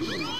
Woo!